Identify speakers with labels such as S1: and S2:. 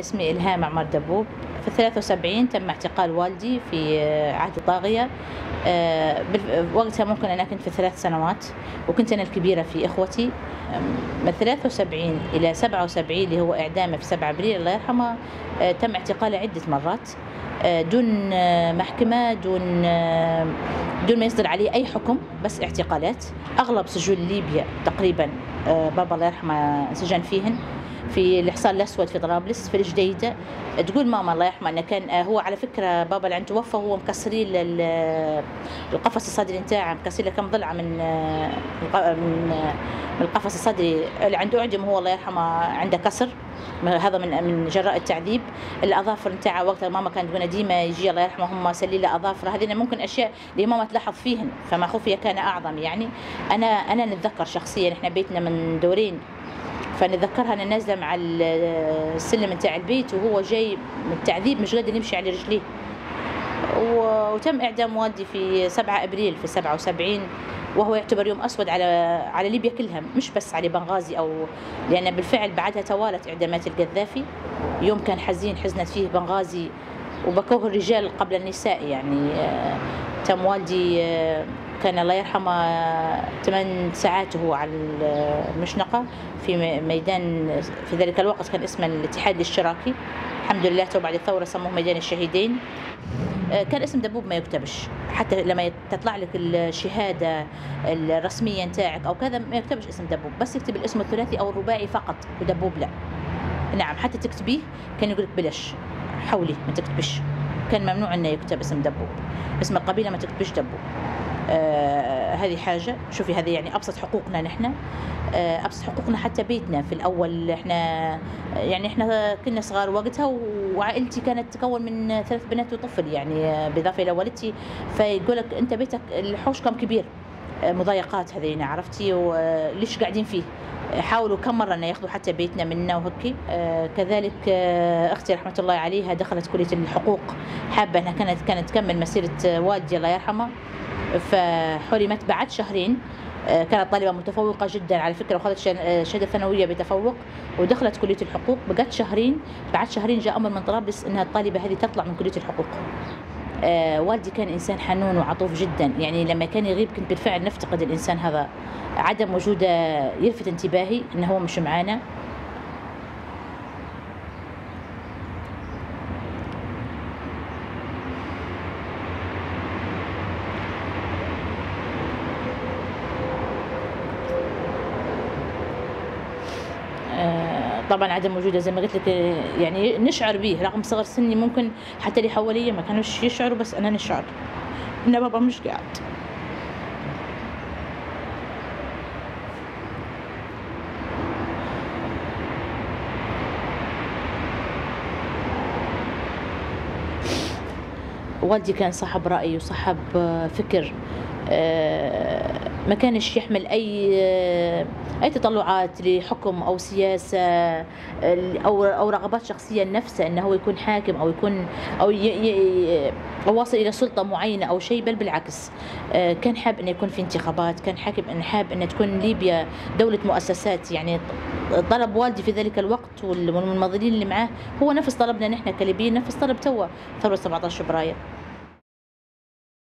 S1: اسمي إلهام عمر دبوب. في 73 تم اعتقال والدي في عهد الطاغية. آه، وقتها ممكن أنا كنت في ثلاث سنوات وكنت أنا الكبيرة في إخوتي. من 73 إلى 77 اللي هو إعدامه في 7 أبريل الله يرحمه آه، تم اعتقاله عدة مرات. آه، دون آه، محكمة دون آه، دون ما يصدر عليه أي حكم بس اعتقالات. أغلب سجون ليبيا تقريبا آه، بابا الله يرحمه سجن فيهن. في الحصان الأسود في طرابلس في الجديدة. تقول ماما الله يرحمه كان آه، هو على فكرة بابا اللي عنده توفى هو مكسرين القفص الصدري نتاعه مكسرين له كم ضلعه من آه، من آه، القفص الصدري. اللي عنده أعجم هو الله يرحمه عنده كسر هذا من من جراء التعذيب. الأظافر نتاعه وقتها ماما كانت تقول ديما يجي الله يرحمه هم سليله أظافر. هذه ممكن أشياء اللي ماما تلاحظ فيهن فما خفي كان أعظم يعني. أنا أنا نتذكر شخصيا إحنا بيتنا من دورين فنتذكرها أنا نازلة مع ال- السلم نتاع البيت وهو جاي من التعذيب مش قادر يمشي على رجليه. وتم إعدام والدي في 7 أبريل في 77 وهو يعتبر يوم أسود على على ليبيا كلها مش بس على بنغازي أو لأن بالفعل بعدها توالت إعدامات القذافي. يوم كان حزين حزنت فيه بنغازي وبكوه الرجال قبل النساء يعني آه، تم والدي آه، كان الله يرحمه آه، ثمان ساعات وهو على المشنقة في ميدان في ذلك الوقت كان اسمه الاتحاد الاشتراكي. الحمد لله تو بعد الثورة سموه ميدان الشهيدين. كان اسم دبوب ما يكتبش. حتى لما تطلع لك الشهادة الرسمية نتاعك أو كذا ما يكتبش اسم دبوب. بس يكتب الاسم الثلاثي أو الرباعي فقط ودبوب لا. نعم حتى تكتبيه كان يقول لك بلاش. حولي ما تكتبش. كان ممنوع انه يكتب اسم دبوب اسم القبيلة ما تكتبش دبوب آه هذه حاجة. شوفي هذه يعني أبسط حقوقنا نحن. آه أبسط حقوقنا حتى بيتنا. في الأول إحنا يعني إحنا كنا صغار وقتها وعائلتي كانت تتكون من ثلاث بنات وطفل. يعني آه، بالإضافة إلى والدتي فيقول لك أنت بيتك الحوش كم كبير؟ مضايقات هذين عرفتي؟ وليش قاعدين فيه؟ حاولوا كم مرة إنه ياخذوا حتى بيتنا منا وهيك. آه كذلك أختي رحمة الله عليها دخلت كلية الحقوق حابة إنها كانت كانت تكمل مسيرة والدي الله يرحمه. فحرمت بعد شهرين. كانت طالبة متفوقة جدا على فكرة آه، شهادة ثانوية بتفوق ودخلت كلية الحقوق. بقت شهرين بعد شهرين جاء أمر من طرابلس أنها الطالبة هذه تطلع من كلية الحقوق. آه، والدي كان إنسان حنون وعطوف جدا. يعني لما كان يغيب كنت بالفعل نفتقد الإنسان هذا. عدم وجوده يلفت انتباهي أنه هو مش معانا آه، طبعا عدم وجوده زي ما قلت لك يعني نشعر به رغم صغر سني ممكن حتى اللي حواليا ما كانوش يشعروا بس أنا نشعر. ان بابا مش قاعد. والدي كان صاحب رأي وصاحب فكر. آه، ما كانش يحمل أي آه، أي تطلعات لحكم أو سياسة آه، أو أو رغبات شخصية لنفسه أنه هو يكون حاكم أو يكون أو ي- ي- أو واصل إلى سلطة معينة أو شيء بل بالعكس آه، كان حاب أنه يكون في انتخابات كان حاكم أن حاب أن تكون ليبيا دولة مؤسسات يعني طلب والدي في ذلك الوقت وال- والمناضلين اللي معاه هو نفس طلبنا نحن كليبيين نفس طلب توا ثورة 17 فبراير.